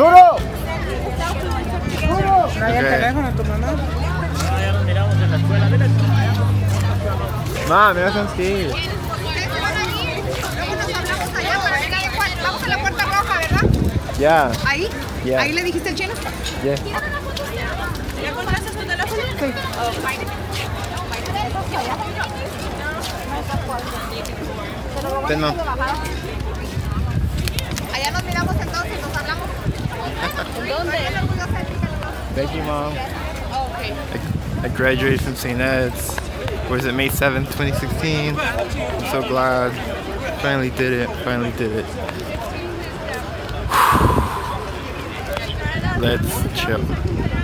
¡Duro! ¡Duro! No había teléfono tu mamá. No, ya nos miramos en la escuela. Mira, Mami, no seas así. Vamos a la puerta roja, ¿verdad? Ya. ¿Ahí? Ya. ¿Ahí le dijiste al chino? Ya. ¿Ya su teléfono? Sí. Thank you, Mom. I, I graduated from St. Ed's. Was it May 7th, 2016? I'm so glad. Finally did it. Finally did it. Let's chill.